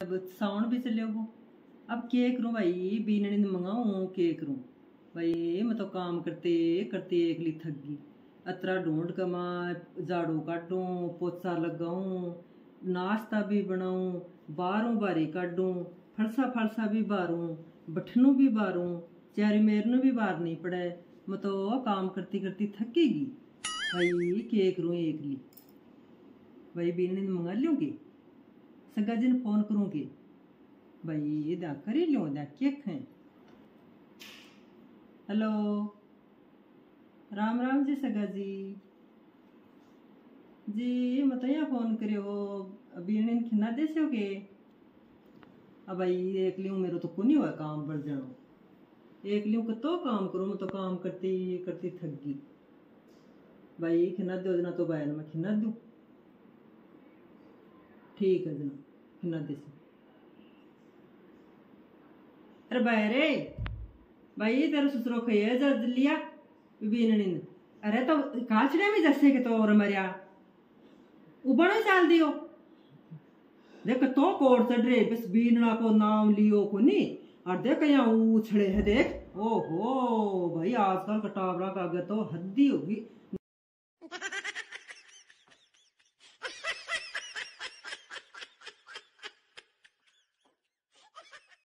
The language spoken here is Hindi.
अब साउंड भी चले वो। अब क्या करूँ भाई बीननी मंगाऊं क्या करूँ भाई, मैं तो काम करते करते एकली थक गई अतरा ढूंढ कमा झाड़ू काटूं पोचा लगाऊँ, नाश्ता भी बनाऊँ बारों बारी काटूं फलसा फलसा भी बारूं, बठनू भी बारूं चारी मेरनू भी बार नहीं पड़े। मैं तो काम करती करती थकेगी भाई क्या करूँ एकली भाई बीननी मंगा लूँगी सगा जी ने फ़ोन करूँगी। भाई दा कर ही लो दा क्या खाएँ हेलो? राम राम जी सगा जी। जी मैं तो यहाँ फ़ोन करियो। बीरनी खिना दे सोगे अब भाई एक लियो, मेरे तो कुनी हुआ काम बढ़ जानो। एक लियो तो काम करो, मैं तो काम करती करती थक। गई भाई खिना दो जना तो भाई मैं खिना दूँ। ठीक है जना खिना दे अरे भाई रे भाई तेरा ससुरो खये जा लिया बीननी अरे तो काचड़े में जैसे के तो और मरिया उबड़े चाल दियो देख तो कोड चढ़ रहे बस बीनना को नाम लियो को नहीं और देख यहाँ उछड़े है, देख। ओहो, भाई, आजकल कटावरा का आगे तो हद्दी होगी